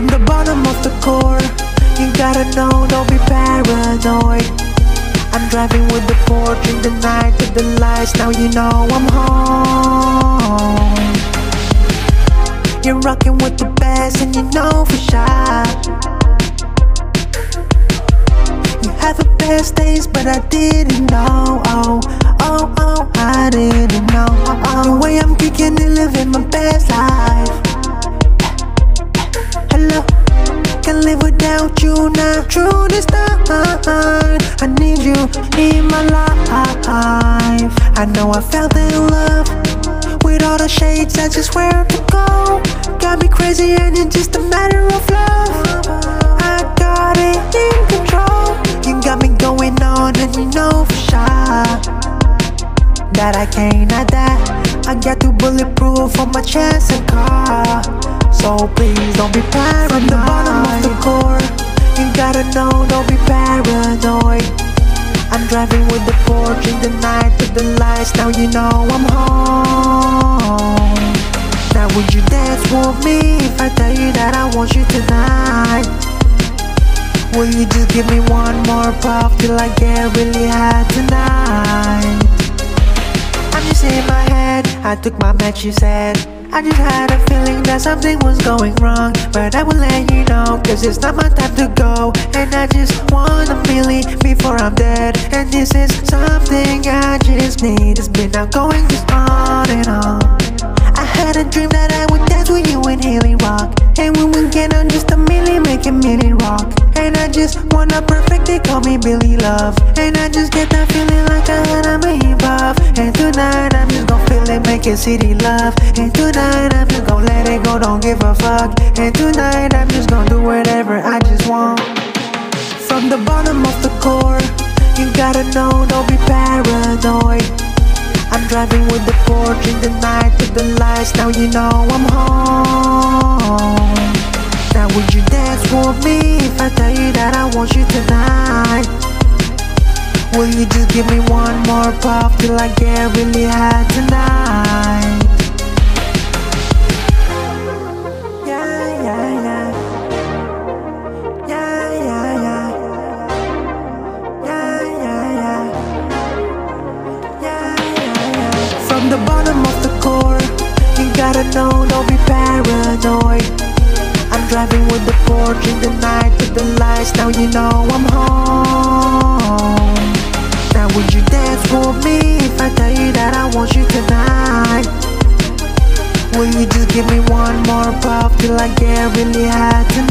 From the bottom of the core, you gotta know, don't be paranoid. I'm driving with the Porsche in the night with the lights. Now you know I'm home. You're rocking with the best, and you know for sure. You had the best days, but I didn't know. Oh, without you now. True this time, I need you in my life. I know I fell in love with all the shades. I just where to go. Got me crazy, and it's just a matter of love. I got it in control. You got me going on, and you know for sure that I can't die. I got two bulletproof on my chest and car. So please don't be paranoid. From the bottom of the core, you gotta know, don't be paranoid. I'm driving with the Porsche in the night with the lights. Now you know I'm home. Now would you dance with me if I tell you that I want you tonight? Will you just give me one more puff till I get really high tonight? I'm just in my head, I took my meds, you said I just had a feeling that something was going wrong But I will let you know, cause it's not my time to go. And I just want a million before I'm dead. And this is something I just need. It's been going just on and on. I had a dream that I would dance with you in Haley Rock. And when we get on just a million, make a million just wanna perfect, they call me Billy Love. And I just get that feeling like I had a hip hop. And tonight I'm just gonna feel it, make it city love. And tonight I'm just gonna let it go, don't give a fuck. And tonight I'm just gonna do whatever I just want. From the bottom of the core You gotta know, don't be paranoid. I'm driving with the Porsche in the night with the lights. Now you know I'm home. Would you dance for me if I tell you that I want you tonight? Will you just give me one more puff till I get really high tonight? Driving with the Porsche in the night with the lights. Now you know I'm home. Now would you dance with me if I tell you that I want you tonight? Will you just give me one more puff till I get really high tonight?